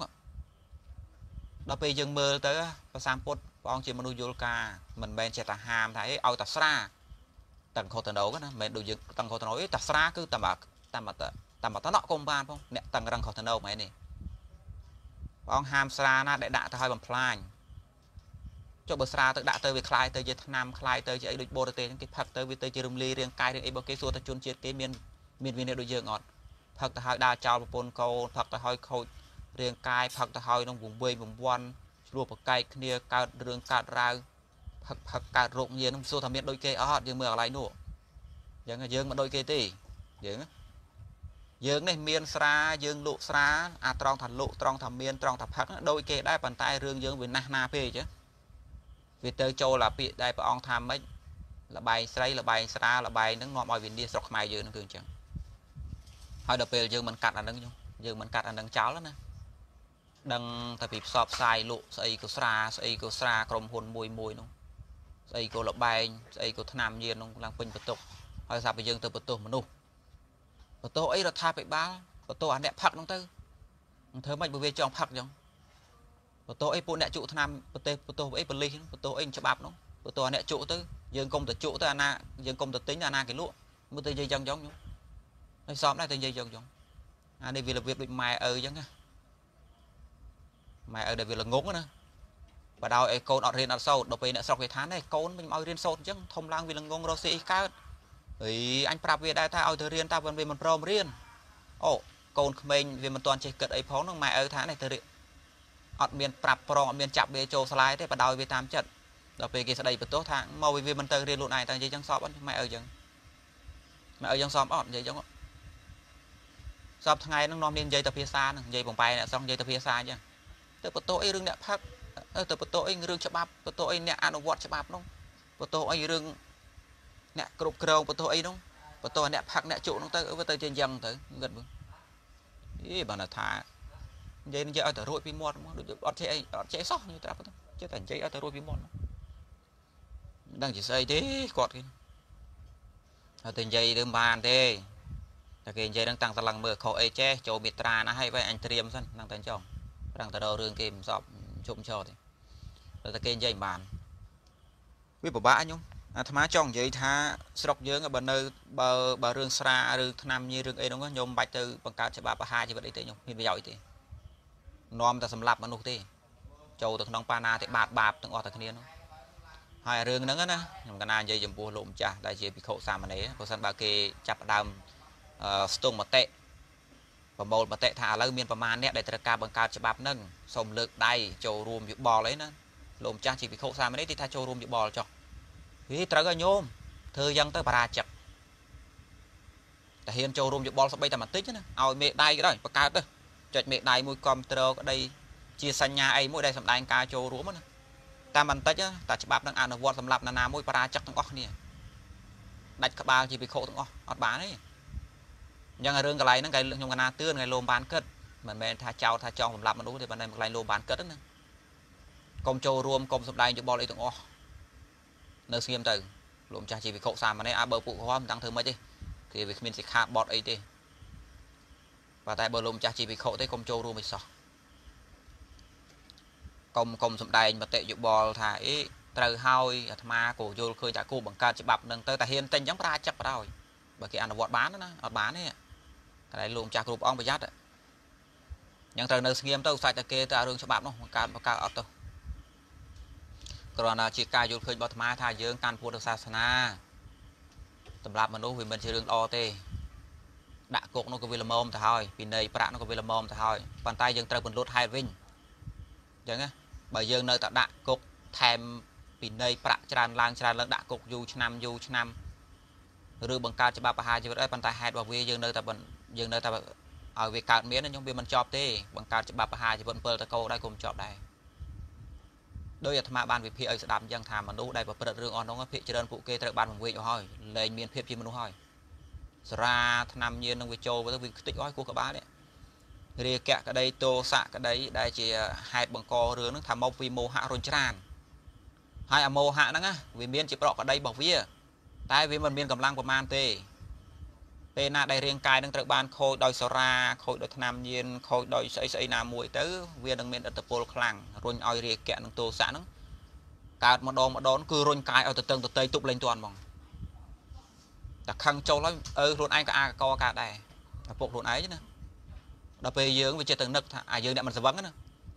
ដល់ពេលយើងមើលទៅប្រសាមពុទ្ធព្រះអង្គជាមនុស្សយល់ការមិនមែនចេះតែហាមថាអីឲ្យតែស្រា តឹងខុសទៅនោះណាមិនមែនដូចយើងតឹងខុសទៅនោះអីតែស្រាគឺតាមតាមតាមតណក់កុំបានផងអ្នកតឹងរឹងខុសទៅនោះមែនទេព្រះអង្គហាមស្រាណាដែលដាក់ទៅឲ្យបំផ្លាញចុះបើស្រាទៅដាក់ទៅវាคล้ายទៅជាថ្នាំคล้ายទៅជាអីដូចបរទេសហ្នឹងគេផឹកទៅវាទៅជារំលាយរាងកាយរាងអីរបស់គេសួរថាជនជាតិគេមានមានវិន័យដូចយើងអត់ផឹកទៅឲ្យដើរចោលប្រពន្ធកូនផឹកទៅឲ្យខូចរាងកាយផឹកទៅឲ្យនឹងវង្វេងវង្វាន់ឆ្លោះប្រកែកគ្នាកើតរឿងកើតរាវ ផឹកផឹកកើតរោគញៀននឹងសួរថាមានដូចគេអត់យើងមើលកន្លែងនោះយ៉ាងយើងមិនដូចគេទេយើងយើងនេះមានស្រាយើងលក់ស្រាអាត្រង់ថាលក់ត្រង់ថាមានត្រង់ថាផឹកដូចគេដែរប៉ុន្តែរឿងយើងវាណាស់ណាពេកចឹងវាទៅចូលអាពាកដែលព្រះអង្គថាម៉េចលបែងស្រីលបែងស្រាលបែងហ្នឹងនាំឲ្យវិនិច្ឆ័យស្រុកខ្មែរយើងហ្នឹងគឺអញ្ចឹងហើយដល់ពេលយើងមិនកាត់អាហ្នឹងយើងមិនកាត់អាហ្នឹងចោលណាដឹងតែពីផ្សព្វផ្សាយលក់ស្អីក៏ស្រាស្អីក៏ស្រាក្រុមហ៊ុនមួយមួយនោះ ស្អីក៏លបែងស្អីក៏ថ្នាំញៀននោះឡើងពេញបន្ទុកហើយសាប់តែយើងទៅបន្ទោសមនុស្សបន្ទោសអីរដ្ឋាភិបាលបន្ទោសអាអ្នកផឹកនោះទៅនឹងធ្វើម៉េចបើវាចង់ផឹកអញ្ចឹងបន្ទោសអីពួកអ្នកជក់ថ្នាំប្រទេសបន្ទោសអីប៉លិសបន្ទោសអីច្បាប់នោះបន្ទោសអាអ្នកជក់ទៅយើងកុំទៅជក់ទៅអាណាយើងកុំទៅទិញអាណាគេលក់មើលទៅនិយាយចឹងចឹងហើយសមដែរទៅនិយាយចឹងចឹងអានេះវារបៀបដូចម៉ែឪចឹងណាម៉ែឪដែលវាល្ងងណា បើដោយឲ្យកូនអត់រៀនអត់សូត្រដល់ពេលអ្នកស្រុកគេថាណែកូនមិនឲ្យរៀនសូត្រអញ្ចឹងធំឡើងវាល្ងងរស់ស៊ីអីកើតអីអញប្រាប់វាដែរថាឲ្យទៅរៀនតែវាមិនព្រមរៀនអូកូនក្មេងវាមិនទាន់ចេះគិតអីផងហ្នឹងម៉ែឪថានេះទៅរៀនអត់មានប្រាប់ប្រងអត់មានចាប់វាចូលស្លាយទេបើដោយវាតាមចិត្តដល់ពេលគេស្ដីបន្ទោសថាមកវាមិនទៅរៀនខ្លួនឯងតែនិយាយចឹងសອບអត់ម៉ែឪចឹងម៉ែឪចឹងសອບអត់និយាយចឹងសອບថ្ងៃហ្នឹងនាំគ្នានិយាយតែភាសាហ្នឹងនិយាយបំបែអ្នកស្រុកនិយាយតែភាសាអញ្ចឹងទៅបន្ទោអីរឿងអ្នកផឹក ទៅបន្ទោអីរឿងច្បាប់បន្ទោអីអ្នកអនុវត្តច្បាប់នោះបន្ទោអីរឿងអ្នកគ្រប់គ្រងបន្ទោអីនោះបន្ទោអ្នកផឹកអ្នកជក់នោះទៅទៅជាយ៉ាងទៅគិតមើលអីបានថានិយាយនិយាយឲ្យតែរួចពីមាត់មកដូចអត់ចេះអីអត់ចេះសោះនិយាយត្រាប់ទៅចេះតែនិយាយឲ្យតែរួចពីមាត់មកមិនដឹងជាស្អីទេគាត់គេហើយតែនិយាយទៅបានទេតែគេនិយាយនឹងតាំងតឡឹងមើលខុសអីចេះចូលមេត្រាណាហើយបើអញត្រៀមសិនហ្នឹងតែចង់ប្រឹងទៅរករឿងគេមិនសពជុំចោលទេ តែគេនិយាយមិនបានវាពិបាកខ្ញុំអាត្មាចង់និយាយថាស្រុកយើងបើនៅបើបើរឿងស្រាឬថ្នាំញីរឿងអីហ្នឹងខ្ញុំមិនបាច់ទៅបង្កើតច្បាប់បហាជីវិតអីទេខ្ញុំមានប្រយោជន៍ទេនាំតែសម្លាប់មនុស្សទេចូលទៅក្នុងបាណាទេបាបបាបទាំងអស់តែគ្នានោះហើយរឿងហ្នឹងណាខ្ញុំកណានិយាយចំពោះលោកម្ចាស់ដែលជាភិក្ខុសាមណេរបើសិនបើគេចាប់ដើមស្ទង់មតិប្រមូលមតិថាឥឡូវមានប្រមាណអ្នកដែលត្រូវការបង្កើតច្បាប់នឹងសូមលើកដៃចូលរួមយោបល់អីណា លោកម្ចាស់ជាភិក្ខុសាមណេរទីថាចូលរួមយោបល់ចុះហីត្រូវឲ្យញោមធ្វើយ៉ាងទៅបរាជិកតែហ៊ានចូលរួមយោបល់ស្បីតែបន្តិចណាឲ្យមេដៃក៏ដោយបង្កើតទៅចុចមេដៃមួយគ្រប់ត្រូលក្តីជាសញ្ញាអីមួយដែលសម្ដែងការចូលរួមណាតាមបន្តិចតែច្បាប់នឹងអនុវត្តសម្រាប់ណានាមួយបរាជិកទាំងអស់គ្នាដាច់ក្បាលជាភិក្ខុទាំងអស់អត់បានទេអញ្ចឹងរឿងកន្លែងហ្នឹងគេខ្ញុំកណាទឿនគេលោមបានគិតមិនមែនថាចោតថាចង់សម្លាប់មនុស្សទេប៉ុន្តែកន្លែងលោមបានគិតណា កុំចូលរួមកុំសម្ដែងយោបល់អីទាំងអស់នៅស្ងៀមទៅលោកម្ចាស់ជាវិខុសាមណេរអាបើពួកគាត់មិនដឹងធ្វើម៉េចទេគេវាគ្មានសិក្ខាបទអីទេប៉ុន្តែបើលោកម្ចាស់ជាវិខុទេកុំចូលរួមមិនសោះកុំកុំសម្ដែងមតិយោបល់ថាអេត្រូវហើយអាត្មាក៏យល់ឃើញថាគូបង្កើតច្បាប់នឹងទៅតែហ៊ានតែអញ្ចឹងប្រាចិត្តបដ ாய் បើគេអនុវត្តបានណាអត់បានទេកន្លែងលោកម្ចាស់គ្រប់អង្គប្រយ័ត្នអញ្ចឹងត្រូវនៅស្ងៀមទៅខ្សាច់តែគេទៅរឿងច្បាប់នោះបង្កើតបង្កើតអត់ទៅ គ្រាន់តែជាការយល់ឃើញរបស់អាត្មាថាយើងកាន់ពុទ្ធសាសនាសម្រាប់មនុស្សវាមិនជារឿងល្អទេដាក់គុកនោះក៏វាល្មមទៅហើយពីនៃប្រាក់នោះក៏វាល្មមទៅហើយប៉ុន្តែយើងត្រូវពន្លត់ហេតុវិញអញ្ចឹងណាបើយើងនៅតែដាក់គុកថែមពីនៃប្រាក់ច្រើនឡើងច្រើនឡើងដាក់គុកយូរឆ្នាំយូរឆ្នាំឬបង្កើតច្បាប់បហាជីវិតអីប៉ុន្តែហេតុរបស់វាយើងនៅតែយើងនៅតែឲ្យវាកើតមានខ្ញុំវាមិនចប់ទេបង្កើតច្បាប់បហាជីវិត7តកោដែរគុំចប់ដែរ ដោយអាត្មាបានវិភាគឲ្យស្ដាប់អញ្ចឹងថាមនុស្សដែលប្រព្រឹត្តរឿងអស់នោះភាគច្រើនពួកគេត្រូវបានបង្វេកអស់ហើយលែងមានភាពជាមនុស្សហើយសារាឆ្នាំញៀននឹងវាចូលទៅវាខ្ទេចអស់គោះក្បាលនេះរាគៈក្តីតោសៈក្តីដែលជាហេតុបង្ករឿងហ្នឹងថាមកពីមោហៈរុញច្រានហើយអមោហៈហ្នឹងណាវាមានជាប្រកក្តីរបស់វា តែវាមិនមានកម្លាំងប្រមាណទេ ពេលណាដែលរាងកាយនឹងត្រូវបានខូចដោយសរាខូចដោយថ្នាំញៀនខូចដោយស្អីស្អីណាមួយទៅវានឹងមានឥទ្ធិពលខ្លាំងរុញឲ្យរាគៈនឹងទោសៈហ្នឹងកើតម្ដងម្ដងគឺរុញកាយឲ្យទៅតឹងទៅតៃទប់លេងតាន់ហ្មងតែខឹងចូលហើយអឺខ្លួនឯងក៏អាកកកើតដែរតែពុកខ្លួនឯងណាដល់ពេលយើងវាចិត្តទៅនឹកថាអាយើងអ្នកមិនស្វឹងណា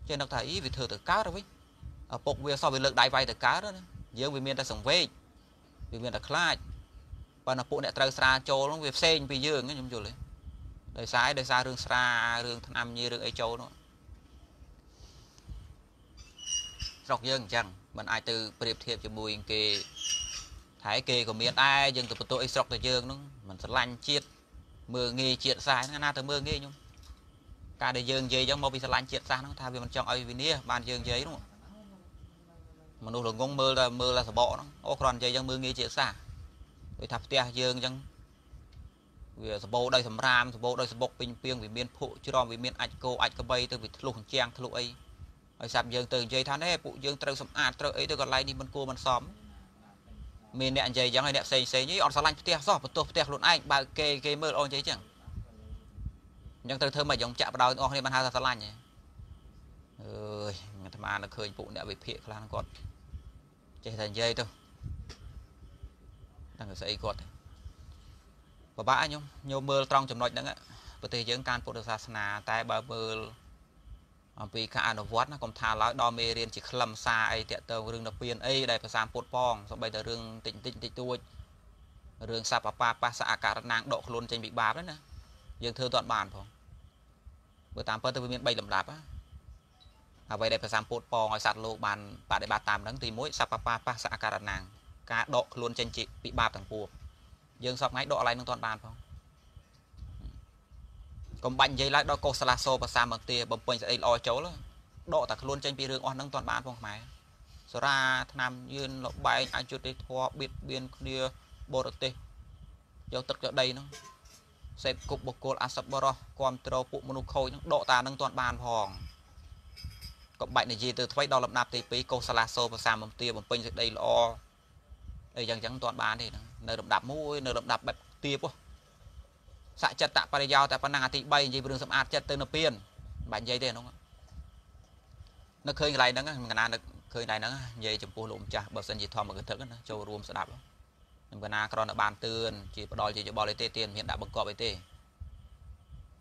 ចេះនឹកថាអីវាធ្វើទៅកើតទៅវិញឪពុកវាសោះវាលើកដៃវាយទៅកើតណាយើងវាមានតែសង្វេគវាមានតែខ្លាច ប៉ុន្តែពួកអ្នកត្រូវស្រាចូលនោះវាផ្សេងពីយើងខ្ញុំយល់ទេដោយសារដោយសាររឿងស្រារឿងថ្នាំញីរឿងអីចូលនោះស្រុកយើងអញ្ចឹងมันអាចទៅប្រៀបធៀបជាមួយគេថៃគេក៏មានដែរយើងទៅបន្ទោអីស្រុកទៅយើងហ្នឹងมันស្រឡាញ់ជាតិមើងងាយជាតិសាសហ្នឹងណាទៅមើងងាយខ្ញុំការដែលយើងនិយាយអញ្ចឹងមកពីស្រឡាញ់ជាតិសាសហ្នឹងថាវាមិនចង់ឲ្យវិនិច្ឆ័យបានយើងនិយាយនោះមនុស្សល្ងងមើលតែមើលតែសបកហ្នឹងអូគ្រាន់និយាយអញ្ចឹងមើងងាយជាតិសាស ដូចថាផ្ទះយើងអញ្ចឹងវាសបោដោយសម្រាមសបោដោយសបុកពេញពីងវាមានភក់ច្រំវាមានអាចគោអាចក្បីទៅវាធ្លុះអញ្ចាំងធ្លុះអីហើយសាប់យើងទៅនិយាយថាណែពួកយើងត្រូវសម្អាតត្រូវអីទៅកន្លែងនេះមិនគួរមិនសមមានអ្នកនិយាយអញ្ចឹងហើយអ្នកផ្សេងផ្សេងនេះអត់ស្រឡាញ់ផ្ទះសោះបន្ទោសផ្ទះខ្លួនឯងបើគេគេមើលអូននិយាយអញ្ចឹងអញ្ចឹងត្រូវធ្វើម៉េចយើងចាក់បដោយទាំងអស់គ្នាបានហៅថាស្រឡាញ់ហ៎អើយអាត្មានៅឃើញពួកអ្នកវិភាគខ្លះគាត់ចេះតែនិយាយទៅ ដឹងស្អីគាត់ពិបាកខ្ញុំញោមមើលត្រង់ចំណុចហ្នឹងប្រទេសយើងការពុទ្ធសាសនា តែបើមើលអំពីការអនុវត្តណាកុំថាឡើយដល់មេរៀនជាខ្លឹមសារអីតាក់ទងរឿងនៅពៀនអីដែលភាសាពុទ្ធផងសូម្បីតែរឿងតិចតិចតិចតួចរឿងសัพពបាបាសអករណាងដកខ្លួនចេញពីបាបហ្នឹងណាយើងធ្វើតន់បានផងបើតាមពិតទៅវាមាន3លំដាប់ណាអ្វីដែលភាសាពុទ្ធពងឲ្យសត្វលោកបានបដិបត្តិតាមហ្នឹងទី1សัพពបាបាសអករណាង ការដកខ្លួនចេញពីបាបទាំងពួងយើងសពថ្ងៃដកកន្លែងនឹងតន់បានផងកុំបាច់និយាយឡើយដល់កុសលាសោភាសាមន្ទាបំពេញស្អីល្អចូលដកតែខ្លួនចេញពីរឿងអស់ហ្នឹងតន់បានផងខ្មែរសារាឆ្នាំយឿនលបែងអយុត្តិធម៌បៀតបៀនគ្នាបរទេសយកទឹកយកដីហ្នឹងសេពគប់បុគ្គលអសប្បរោះគ្រប់ត្រពួកមនុស្សខូចហ្នឹងដកតាហ្នឹងតន់បានផងក៏បាច់និយាយទៅថ្មីដល់លំដាប់ទី2កុសលាសោភាសាមន្ទាបំពេញសេចក្តីល្អ អីយ៉ាងចឹងមិនទាន់បានទេហ្នឹងនៅលំដាប់មួយនៅលំដាប់បែបទៀបសច្ចតបរិយោតែប៉ុណ្ណឹងអាទី3និយាយរឿងសម្អាតចិត្តទៅនៅពៀនបាច់និយាយទេហ្នឹងនៅឃើញកន្លែងហ្នឹងខ្ញុំកណានឹកឃើញកន្លែងហ្នឹងនិយាយចំពោះលោកម្ចាស់បើសិនជាធម្មកថាណាចូលរួមស្ដាប់ខ្ញុំកណាគ្រាន់តែបានទឿនជាផ្ដល់ជាយោបល់អីទេទៀនមានដាក់បង្កប់អីទេ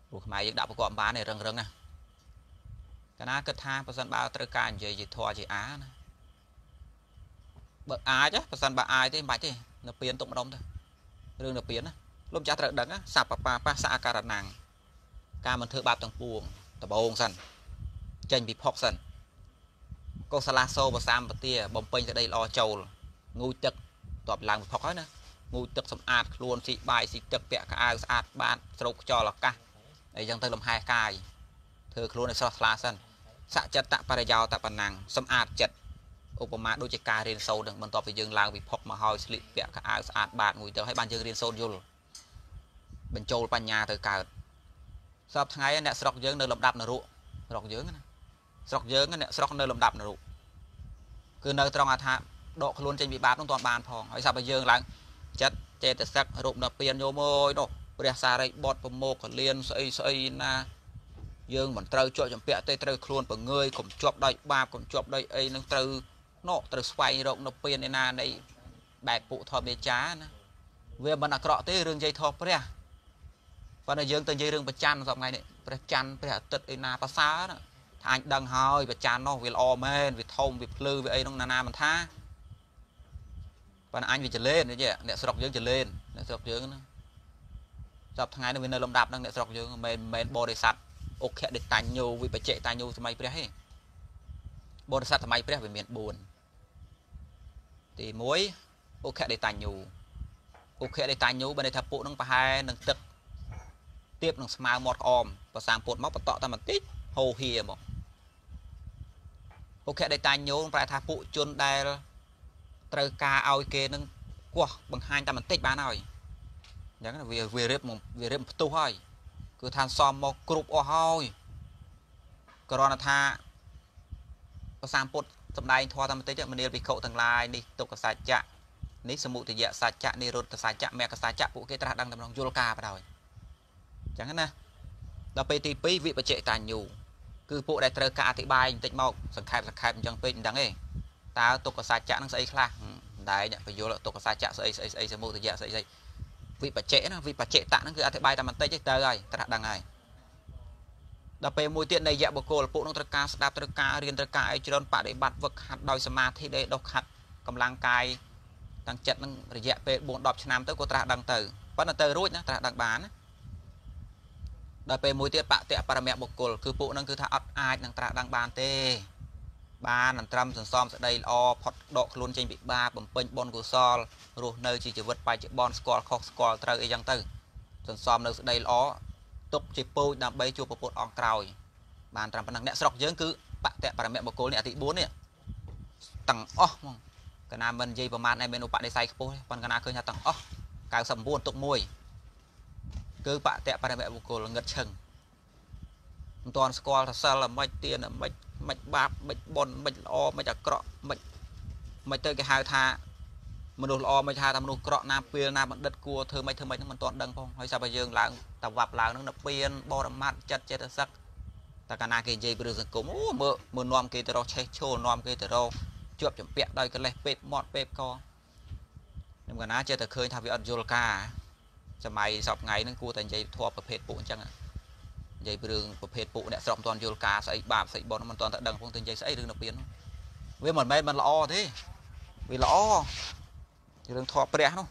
ព្រោះខ្មែរយើងដាក់បង្កប់បានទេរឹងរឹងណាកណាគិតថាបើសិនបើត្រូវការនិយាយជាធွာជាអាណា បើអាចបើសិនបើអាចទេមិនបាច់ទេនៅពៀនទុកម្ដុំទៅរឿងនៅពៀនណាលោកចាស់ត្រូវដឹងសពបាបាសអការណាំងការមិនធ្វើបាបទាំងពួងដបងសិនចេញពីផុកសិនកុសលាសោបសាមពទាបំពេញសេចក្តីល្អចូលងូចទឹកតបឡើងពីផុកហើយណាងូចទឹកសម្អាតខ្លួនស៊ីបាយស៊ីទឹកពាក់កៅអៅស្អាតបាតស្រោកខ្យល់អាកាសអីចឹងទៅលំហែកាយធ្វើធ្វើខ្លួនឲ្យស្រស់ថ្លាសិនសច្ចតបរិយោតបណ្ណាំងសម្អាតចិត្ត ឧបមាដូចជាការរៀនសូត្រនឹងបន្ទាប់ពីយើងឡើងពិភពមកហើយស្លៀកពាក់ខោអាវស្អាតបាតមួយទៅហើយបានយើងរៀនសូត្រយល់បញ្ចូលបញ្ញាទៅកើតសពថ្ងៃអ្នកស្រុកយើងនៅលំដាប់នរកស្រុកយើងណាស្រុកយើងអ្នកស្រុកនៅលំដាប់នរកគឺនៅត្រង់ថាដកខ្លួនចេញពីបាបនោះតបានផងហើយសាប់តែយើងឡើងចិត្តចេតសិករូបដល់ពៀនយោមួយនោះព្រះសារីបុត្រប្រមោកកលៀនស្អីស្អីណាយើងមិនត្រូវជាប់ចម្ពាក់ទេត្រូវខ្លួនបង្ងើយកុំជាប់ដោយបាបកុំជាប់ដោយអីនឹងត្រូវ នោះត្រូវស្វែងរកនៅពៀនឯណានៃបែបពុធម្មមេចាណាវាមិនអាក្រក់ទេរឿងនិយាយធោះព្រះប៉ុន្តែយើងទៅនិយាយរឿងប្រច័នសប្ងៃនេះព្រះច័ន្ទព្រះអាទិត្យឯណាប្រសើរណាថាអញដឹងហើយប្រច័ននោះវាល្អមែនវាធំវាភ្លឺវាអីនោះណាណាមិនថាប៉ុន្តែអញវាចលេននេះអ្នកស្រុកយើងចលេនអ្នកស្រុកយើងណាចាប់ថ្ងៃនេះវានៅលំដាប់ហ្នឹងអ្នកស្រុកយើងមិនមែនបរិស័ទអុខៈដេតាញូវិបច្ចៈតាញូសម័យព្រះទេបរិស័ទសម័យព្រះវាមាន4 ទី1អុខៈដេតាញូអុខៈដេតាញូបើន័យថាពួកនឹងប្រហែលនឹងទឹកទៀបនឹងស្មៅមាត់ក្អមប្រសាងពុតមកបតក់តែបន្តិចហូហៀមកអុខៈដេតាញូប្រែថាពួកជនដែលត្រូវការឲ្យគេនឹងគោះបង្ហាញតែបន្តិចបានហើយអញ្ចឹងវាវារៀបវារៀបផ្ទុះហើយគឺថាសំមកគ្រប់អស់ហើយគ្រាន់តែថាប្រសាពុទ្ធ សំដែងធម៌តែបន្តិចមនាលវិខុទាំងឡាយនេះទុក្ខសច្ចៈនេះសមុទយៈសច្ចៈនិរុទ្ធសច្ចៈមគ្គសច្ចៈពួកគេត្រាស់ដឹងតែក្នុងយល់ការបដ ாய் អញ្ចឹងណាដល់ពេលទី2វិបច្ចៈតាញូគឺពួកដែលត្រូវការអធិប្បាយបន្តិចមកសង្ខេបសង្ខេបអញ្ចឹងពេកមិនដឹងទេតើទុក្ខសច្ចៈនឹងស្អីខ្លះមិនដែរអ្នកបញ្យល់ទុក្ខសច្ចៈស្អីស្អីស្អីសមុទយៈស្អីស្អីវិបច្ចៈណាវិបច្ចៈតៈហ្នឹងគឺអធិប្បាយតែបន្តិចទេទៅហើយត្រាស់ដឹងហើយ ដល់ពេលមួយទៀតនៃយៈបុគ្គលពួកនឹងត្រូវការស្ដាប់ត្រូវការរៀនត្រូវការឲ្យច្រើនបដិបត្តិវឹកហាត់ដោយសមាធិដែលដុសខាត់កម្លាំងកាយទាំងចិត្តនឹងរយៈពេល4 10ឆ្នាំទៅក៏ត្រាស់ដឹងទៅប៉ុន្តែទៅរួចណាត្រាស់ដឹងបានណាដល់ពេលមួយទៀតបតិបរមៈបុគ្គលគឺពួកនឹងគឺថាអត់អាចនឹងត្រាស់ដឹងបានទេបានអន្ត្រឹមសន្សំស្ដីល្អផុតដកខ្លួនចេញពីបាបបំពេញបុណ្យកុសលរស់នៅជាជីវិតបច្ចុប្បន្នស្គាល់ខុសស្គាល់ត្រូវអីចឹងទៅសន្សំនៅស្ដីល្អ ទុកជាពូជដើម្បីជួបប្រពុតអង្គក្រោយបានត្រឹមប៉ុណ្ណឹងអ្នកស្រុកយើងគឺបតៈបរមៈបុគ្គលនេះអតិ4នេះទាំងអស់ហ្មងកណាមិននិយាយប្រមាណឯមានឧបនិស្ស័យខ្ពស់ប៉ុន្តែកណាឃើញថាទាំងអស់99ទុកមួយគឺបតៈបរមៈបុគ្គលងឹតឈឹងមិនទាន់ស្គាល់ថាសិលមិនទៀនមិនមិនបាបមិនបុណ្យមិនល្អមិនអាក្រក់មិនមិនទៅគេហៅថា មនុស្សល្អមិនហៅថាមនុស្សក្រក់ណាពេលណាបណ្ឌិតគួរធ្វើមិនធ្វើមិនហ្នឹងមិនទាន់ដឹងផងហើយសាប់តែយើងឡើងតវាប់ឡើងហ្នឹងនៅពៀនបរមត្តចិត្តចេតសិកតែកាលណាគេនិយាយពីរឿងសង្គមអូមើលមើលនាំគេទៅរកឆេះឈោលនាំគេទៅរកជាប់ចម្ពាក់ដោយកលេសពេបមាត់ពេបកខ្ញុំកាលណាចេះតែឃើញថាវាអត់យល់ការសម័យសពថ្ងៃហ្នឹងគួរតែនិយាយធម៌ប្រភេទពួកអញ្ចឹងនិយាយពីរឿងប្រភេទពួកអ្នកស្រុកមិនទាន់យល់ការស្អីបាបស្អីបនមិនទាន់តែដឹងផងទៅនិយាយស្អីរឿងនៅពៀនវាមិនមែនមិនល្អទេវាល្អ រឿងធម៌ព្រះនោះ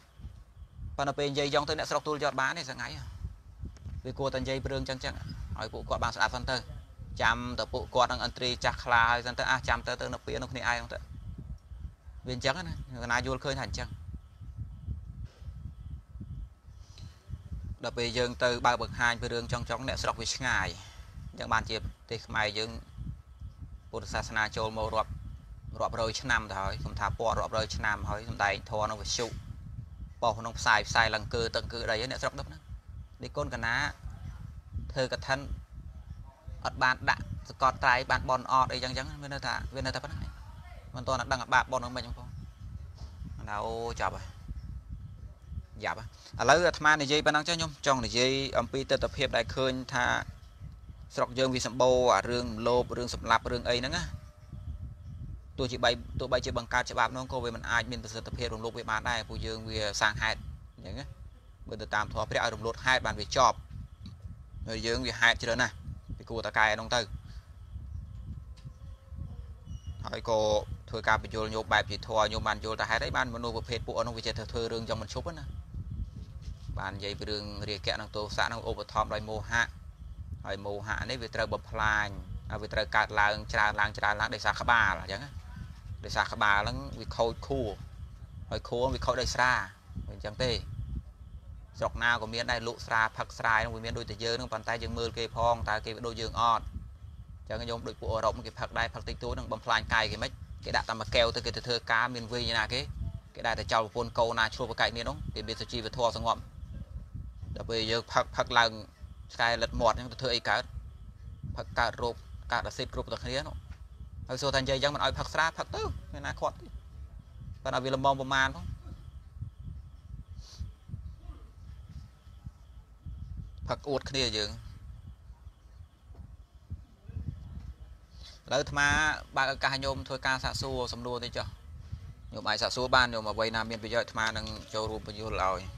ប៉ុន្តែពេលនិយាយយ៉ងទៅអ្នកស្រុកទូលយកបានទេសថ្ងៃវាគួរតែនិយាយពីរឿងចឹងចឹងឲ្យពួកគាត់បានស្ដាប់សិនទៅចាំទៅពួកគាត់នឹងអន្ត្រីចាស់ខ្លាហើយសិនទៅអះចាំទៅទៅនៅពៀននោះគ្នាឯងទៅវាអញ្ចឹងណាកណាយល់ឃើញថាអញ្ចឹងដល់ពេលយើងទៅបើកបង្ហាញពីរឿងចង់ចង់អ្នកស្រុកវាឆ្ងាយអញ្ចឹងបានជាប្រទេសខ្មែរយើងពុទ្ធសាសនាចូលមករាប់ រាប់រយឆ្នាំទៅហើយខ្ញុំថាពាត់រាប់រយឆ្នាំហើយសំដែងធរនៅវិសុបោះក្នុងផ្សាយផ្សាយឡើងគឺតឹងគឺអីអ្នកស្រុកហ្នឹងនេះកូនកណាធ្វើកឋិនអត់បានដាក់សកតត្រៃបានបនអត់អីចឹងចឹងវានៅថាវានៅតែប៉ុណ្្នឹងមិនតន់ដឹងបាបបនហ្នឹងមិនចឹងផងអូចាប់ហើយយ៉ាប់ឥឡូវអាត្មានិយាយប៉ុណ្ណឹងចាខ្ញុំចង់និយាយអំពីទស្សនវិជ្ជាដែលឃើញថាស្រុកយើងវាសម្បូរអារឿងលោភរឿងសម្លាប់រឿងអីហ្នឹងណា ទោះជាបីទោះបីជាបង្កើតច្បាប់នោះក៏វាមិនអាចមានប្រសិទ្ធភាពរំលោភវាបានដែរព្រោះយើងវាសាងហេតុអញ្ចឹងណាមើលទៅតាមធម៌ព្រះឲ្យរំលោភហេតុបានវាចប់ហើយយើងវាហេតុច្រើនណាស់ពីគួរតកែនោះទៅហើយក៏ធ្វើការបញ្យល់ញោមបែបជាធម៌ញោមបានយល់តែហេតុអីបានមនុស្សប្រភេទពួកនោះវាចេះធ្វើរឿងចង់មិនឈប់ណាបាននិយាយពីរឿងរាគៈនិងទោសៈនឹងឧបត្ថម្ភដោយមោហៈហើយមោហៈនេះវាត្រូវបំផ្លាញហើយវាត្រូវកើតឡើងច្រើនឡើងច្រើនឡើងដោយសារក្បាលអញ្ចឹង ដោយសារក្បាលហ្នឹងវាខូចខួរហើយខួរវាខូចដោយស្រាវាអញ្ចឹងទេស្រុកណាក៏មានដែរលក់ស្រាផឹកស្រាយហ្នឹងវាមានដូចតែយើងហ្នឹងប៉ុន្តែយើងមើលគេផងតើគេវាដូចយើងអត់ចឹងខ្ញុំដូចពួកអឺរ៉ុបគេផឹកដែរផឹកតិចតួចនឹងបំផ្លាញកាយគេមិនគេដាក់តាមមួយកែវទៅគេទៅធ្វើការមានវីណាគេគេដែរតែចោលប្រពន្ធកូនណាឆ្លោះប្រកែកគ្នានោះគេមានសុជីវធម៌សងប់ដល់ពេលយើងផឹកផឹកឡើងឆ្កែលិតមាត់ហ្នឹងទៅធ្វើអីកើតផឹកកើតរោគកើតអាស៊ីតគ្រប់តែគ្នានោះ ហើយសួរថានិយាយចឹងមិនឲ្យផឹកស្រាផឹកទៅមានណាខាត់ទេប៉ុន្តែវាលំមប្រមាណផងផឹកអួតគ្នាយើងឥឡូវអាត្មាបើកឱកាសញោមធ្វើការសាកសួរសំណួរតិចចុះញោមអាចសាកសួរបានញោមអ្វីណាមានប្រយោជន៍អាត្មានឹងចូលរួមបញ្យល់ឲ្យ